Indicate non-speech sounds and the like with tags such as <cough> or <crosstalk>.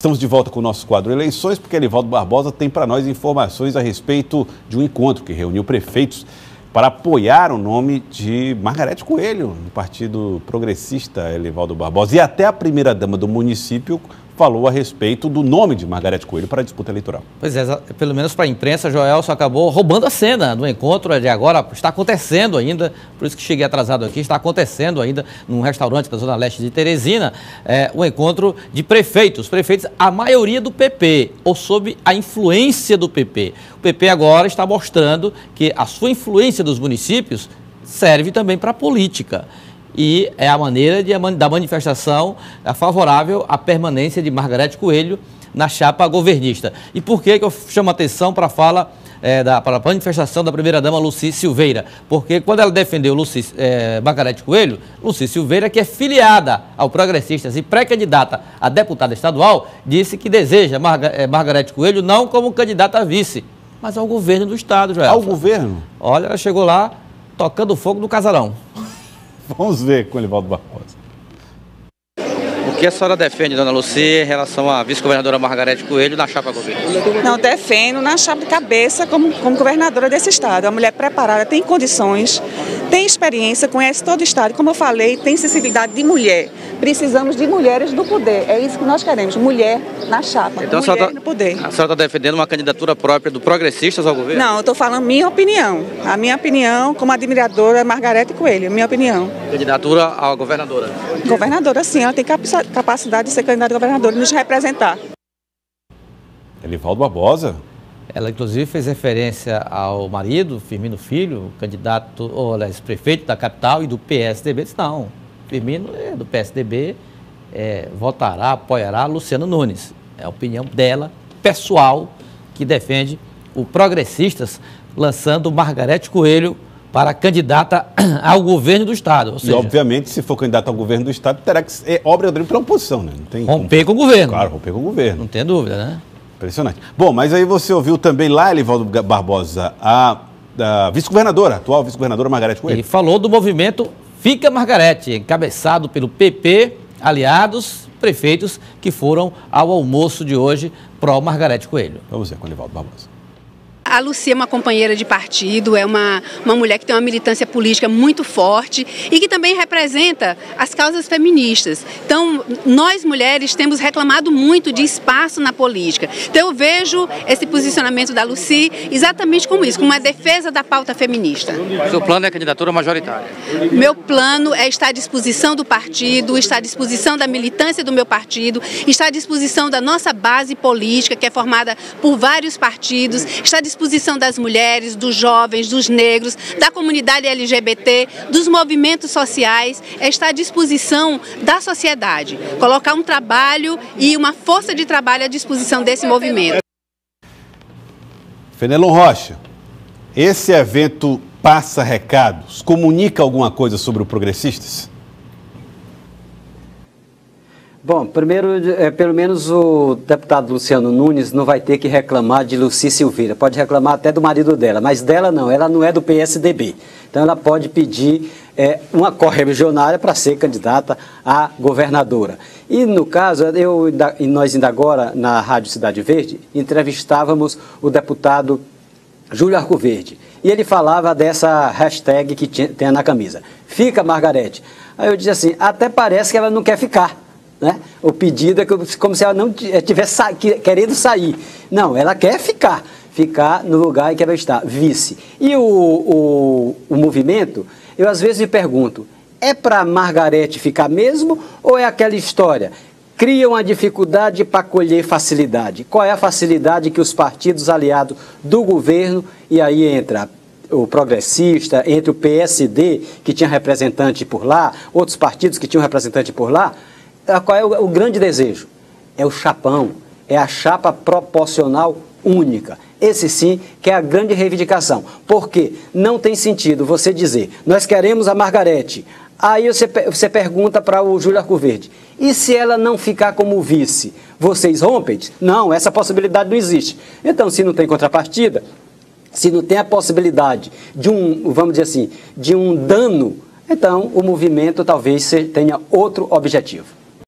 Estamos de volta com o nosso quadro Eleições, porque Elivaldo Barbosa tem para nós informações a respeito de um encontro que reuniu prefeitos para apoiar o nome de Margarete Coelho, no Partido Progressista Elivaldo Barbosa. E até a primeira-dama do município falou a respeito do nome de Margarete Coelho para a disputa eleitoral. Pois é, pelo menos para a imprensa, Joel só acabou roubando a cena do encontro de agora. Está acontecendo ainda, por isso que cheguei atrasado aqui, está acontecendo ainda num restaurante da Zona Leste de Teresina, é, o encontro de prefeitos. Prefeitos, a maioria do PP, ou sob a influência do PP. O PP agora está mostrando que a sua influência dos municípios serve também para a política e é a maneira de, da manifestação favorável à permanência de Margarete Coelho na chapa governista. E por que, que eu chamo a atenção para a fala é, da, para a manifestação da primeira-dama Luci Silveira? Porque quando ela defendeu Luci, é, Margarete Coelho, Luci Silveira, que é filiada ao Progressistas e pré-candidata a deputada estadual, disse que deseja Marga, é, Margarete Coelho não como candidata a vice, mas ao governo do Estado, Joel. Ao governo? Olha, ela chegou lá tocando fogo no casarão. <laughs> Vamos ver com o Elivaldo Barbosa. O que a senhora defende, dona Lucia, em relação à vice-governadora Margarete Coelho na chapa governo? Não, defendo na chapa de cabeça como, como governadora desse estado. A mulher preparada, tem condições, tem experiência, conhece todo o estado. Como eu falei, tem sensibilidade de mulher. Precisamos de mulheres no poder. É isso que nós queremos, mulher na chapa, então, mulher tá, no poder. A senhora está defendendo uma candidatura própria do Progressistas ao governo? Não, eu estou falando minha opinião. A minha opinião como admiradora Margarete Coelho, minha opinião. Candidatura à governadora? Governadora, sim. Ela tem capacidade de ser candidata a governadora e nos representar. Elivaldo Barbosa. Ela, inclusive, fez referência ao marido, Firmino Filho, candidato, ou, aliás, prefeito da capital e do PSDB. Disse, não, Firmino é do PSDB, é, votará, apoiará Luciano Nunes. É a opinião dela, pessoal, que defende o Progressistas, lançando Margarete Coelho para candidata <clears throat> ao governo do Estado. Seja, e, obviamente, se for candidato ao governo do Estado, terá que ser obra para a oposição, né? Não tem romper como... com o governo. Claro, romper com o governo. Não tem dúvida, né? Impressionante. Bom, mas aí você ouviu também lá, Elivaldo Barbosa, a, a vice-governadora, atual vice-governadora Margarete Coelho. Ele falou do movimento Fica Margarete, encabeçado pelo PP, aliados, prefeitos que foram ao almoço de hoje pró-Margarete Coelho. Vamos ver com o Elivaldo Barbosa. A Lucia é uma companheira de partido, é uma, uma mulher que tem uma militância política muito forte e que também representa as causas feministas. Então, nós mulheres temos reclamado muito de espaço na política. Então, eu vejo esse posicionamento da Luci exatamente como isso, como uma defesa da pauta feminista. Seu plano é candidatura majoritária? Meu plano é estar à disposição do partido, estar à disposição da militância do meu partido, estar à disposição da nossa base política, que é formada por vários partidos, estar à disposição das mulheres, dos jovens, dos negros, da comunidade LGBT, dos movimentos sociais, está à disposição da sociedade. Colocar um trabalho e uma força de trabalho à disposição desse movimento. Fenelon Rocha, esse evento passa recados, comunica alguma coisa sobre o Progressistas? Bom, primeiro, é, pelo menos o deputado Luciano Nunes não vai ter que reclamar de Luci Silveira. Pode reclamar até do marido dela, mas dela não, ela não é do PSDB. Então ela pode pedir é, uma correligionária para ser candidata a governadora. E no caso, eu e nós ainda agora, na Rádio Cidade Verde, entrevistávamos o deputado Júlio Arcoverde. E ele falava dessa hashtag que tem na camisa. Fica, Margarete. Aí eu disse assim, até parece que ela não quer ficar. Né? O pedido é como se ela não eh, querendo sair. Não, ela quer ficar, ficar no lugar em que ela está, vice. E o, o, o movimento, eu às vezes me pergunto, é para Margarete ficar mesmo ou é aquela história? Cria uma dificuldade para colher facilidade. Qual é a facilidade que os partidos aliados do governo, e aí entra o progressista, entre o PSD, que tinha representante por lá, outros partidos que tinham representante por lá, qual é o, o grande desejo? É o chapão, é a chapa proporcional única. Esse sim que é a grande reivindicação. Porque não tem sentido você dizer, nós queremos a Margarete. Aí você, você pergunta para o Júlio Arcoverde, e se ela não ficar como vice, vocês rompem? Não, essa possibilidade não existe. Então, se não tem contrapartida, se não tem a possibilidade de um, vamos dizer assim, de um dano, então o movimento talvez tenha outro objetivo.